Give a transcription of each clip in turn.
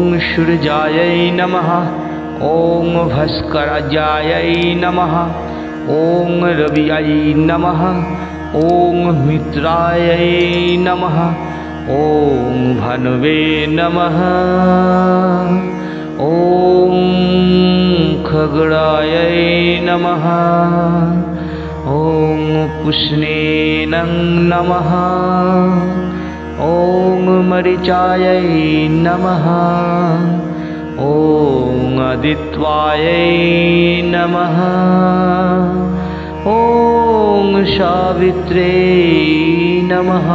ॐ सूर्यायै नमः ॐ भास्कराजायै नमः ॐ रवियै नमः ॐ मित्रायै नमः ॐ भानुवे नमः ॐ खगडायै नमः ॐ पुष्णेनं नमः ॐ मरिचायै नमः। ॐ आदित्वायै नमः। ॐ सावित्रे नमः।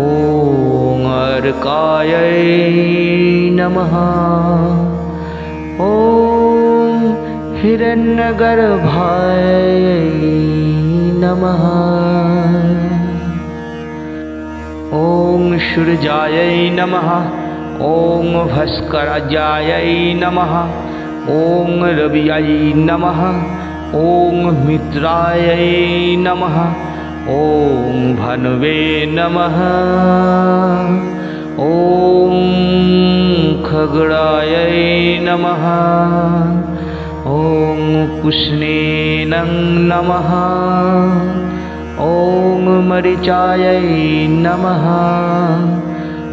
ॐ अर्कायै नमः। ॐ हिरण्यगर्भायै नमः सूर्यायै नमः। ॐ भास्कराजायै नमः। ॐ रवियै नमः। ॐ मित्रायै नमः। ॐ भानुवे नमः। ॐ खगडायै नमः। ॐ पुष्णेनं नमः। ॐ मरिचायै नमः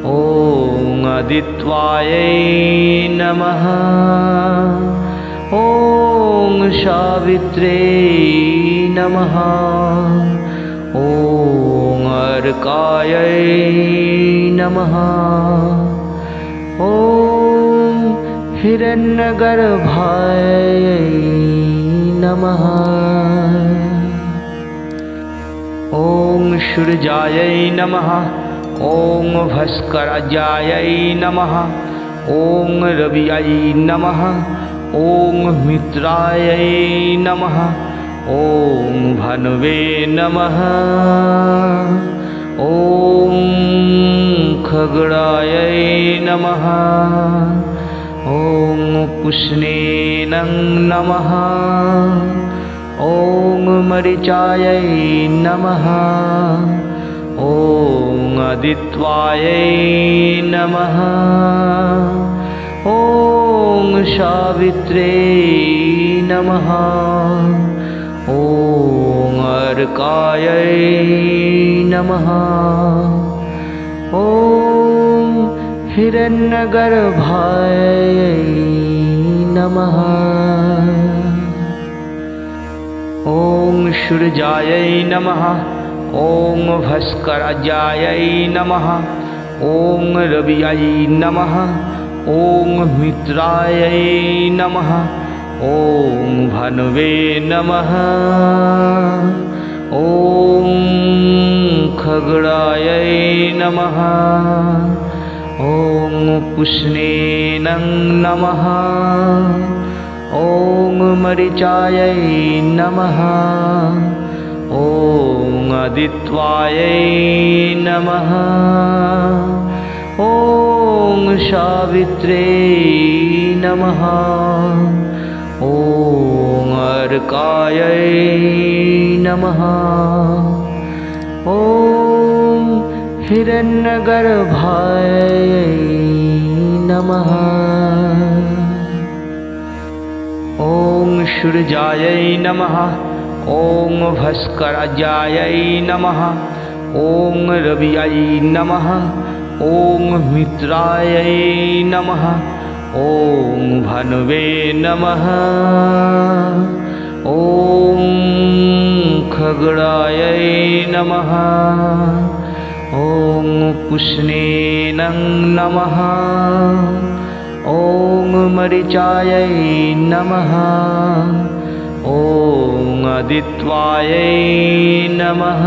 ॐ आदित्वायै नमः। ॐ सावित्रे नमः। ॐ अर्कायै नमः। ॐ हिरण्यगर्भायै नमः। ॐ सूर्यायै नमः ॐ भास्कराजायै नमः। ॐ रवियै नमः। ॐ मित्रायै नमः। ॐ भानुवे नमः। ॐ खगडायै नमः। ॐ पुष्णेनं नमः। ॐ मरिचायै नमः। ॐ आदित्वायै नमः। ॐ सावित्रे नमः। ॐ अर्कायै नमः। ॐ हिरण्यगर्भायै नमः। ॐ सूर्यायै नमः ॐ भास्कराजायै नमः। ॐ रवियै नमः। ॐ मित्रायै नमः। ॐ भानुवे नमः। ॐ खगडायै नमः। ॐ पुष्णेनं नमः। ॐ मरिचायै नमः। ॐ आदित्वायै नमः। ॐ सावित्रे नमः। ॐ अर्कायै नमः। ॐ हिरण्यगर्भायै नमः। ॐ सूर्यायै नमः ॐ भास्कराजायै नमः। ॐ रवियै नमः। ॐ मित्रायै नमः। ॐ भानुवे नमः। ॐ खगडायै नमः। ॐ पुष्णेनं नमः। ॐ मरिचायै नमः। ॐ आदित्वायै नमः।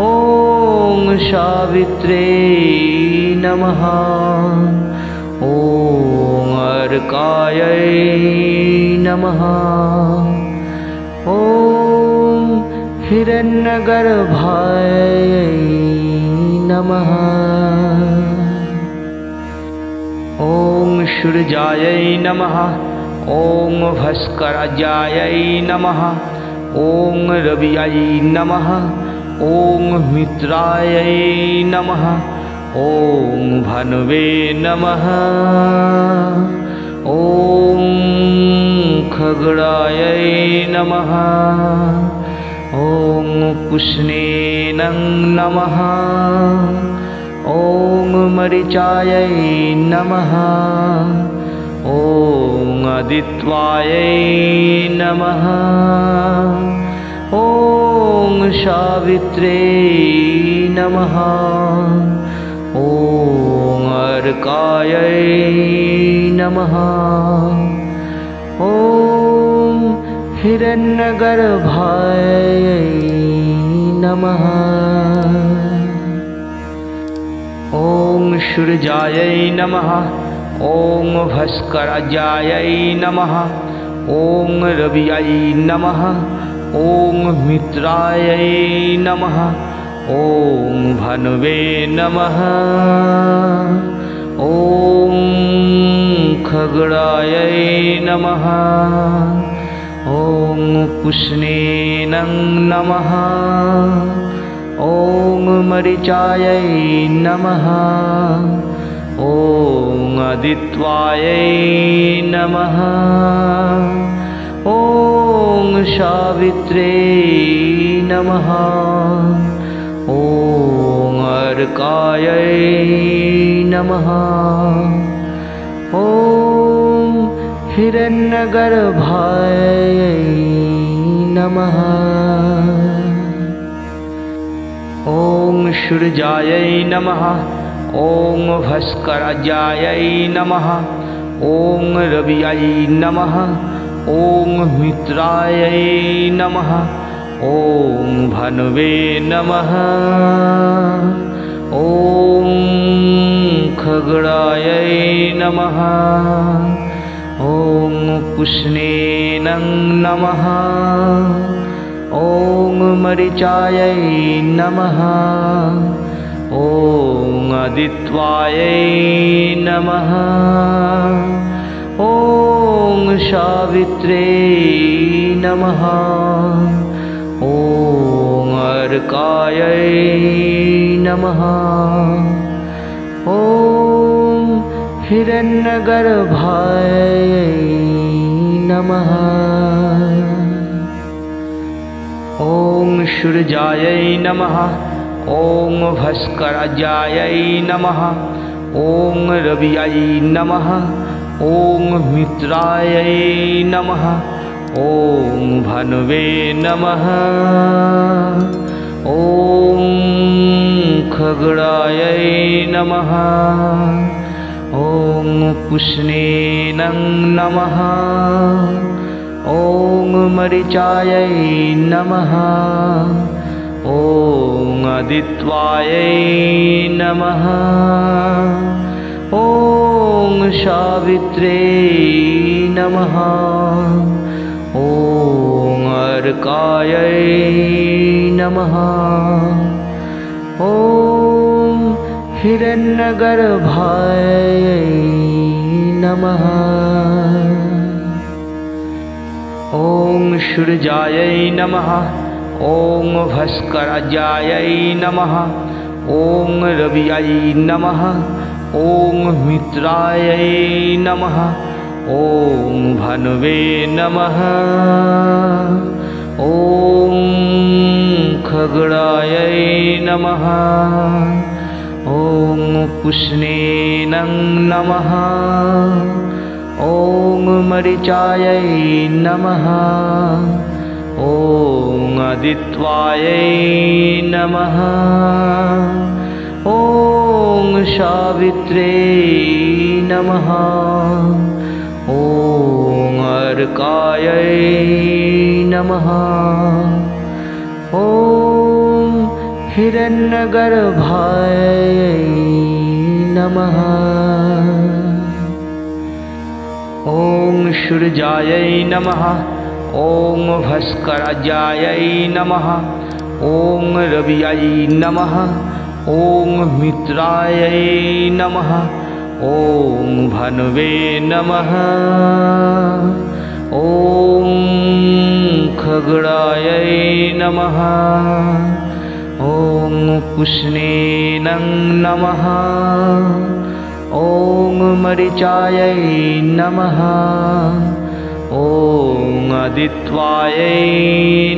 ॐ सावित्रे नमः। ॐ अर्कायै नमः। ॐ हिरण्यगर्भायै नमः। ॐ सूर्यायै नमः ॐ भास्कराजायै नमः। ॐ रवियै नमः। ॐ मित्रायै नमः। ॐ भनुवे नमः। ॐ खगडायै नमः। ॐ पुष्णेनं नमः। ॐ मरिचायै नमः। ॐ अदित्वायै नमः। ॐ सावित्रे नमः। ॐ अर्कायै नमः। ॐ हिरण्यगर्भायै नमः। ॐ सूर्यायै नमः ॐ भास्कराजायै नमः। ॐ रवियै नमः। ॐ मित्रायै नमः। ॐ भनुवे नमः। ॐ खगडायै नमः। ॐ पुष्णेनं नमः। ॐ मरिचायै नमः ॐ अदित्वायै नमः। ॐ सावित्रे नमः। ॐ अर्कायै नमः। ॐ हिरण्यगर्भायै नमः। ॐ सूर्यायै नमः ॐ भास्कराजायै नमः ॐ रवियै नमः ॐ मित्रायै नमः ॐ भनुवे नमः ॐ खगडायै नमः ॐ पुष्णेनं नमः ॐ मरिचायै नमः। ॐ अदित्वायै नमः। ॐ सावित्रे नमः। ॐ अर्कायै नमः। ॐ हिरण्यगर्भायै नमः। ॐ सूर्यायै नमः ॐ भास्कराजायै नमः। ॐ रवियै नमः। ॐ मित्रायै नमः। ॐ भनुवे नमः। ॐ खगडायै नमः। ॐ पुष्णेनं नमः। ॐ मरिचायै नमः। ॐ अदित्वायै नमः। ॐ सावित्रे नमः। ॐ अर्कायै नमः। ॐ हिरण्यगर्भायै नमः। ॐ सूर्यायै नमः ॐ भास्कराजायै नमः। ॐ रवियै नमः। ॐ मित्रायै नमः। ॐ भनुवे नमः। ॐ खगडायै नमः। ॐ पुष्णेनं नमः। ॐ मरिचायै नमः ॐ अदित्वायै नमः। ॐ सावित्रे नमः। ॐ अर्कायै नमः। ॐ हिरण्यगर्भायै नमः। ॐ सूर्यायै नमः ॐ भास्कराजायै नमः। ॐ रवियै नमः। ॐ मित्रायै नमः। ॐ भनुवे नमः। ॐ खगडायै नमः। ॐ पुष्णेनं नमः ॐ मरिचायै नमः ॐ अदित्वायै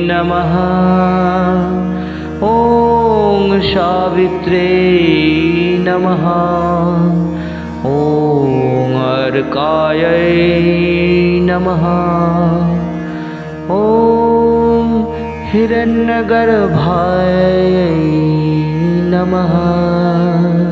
नमः। ॐ सावित्रे नमः। ॐ अर्कायै नमः। ॐ हिरण्यगर्भाय नमः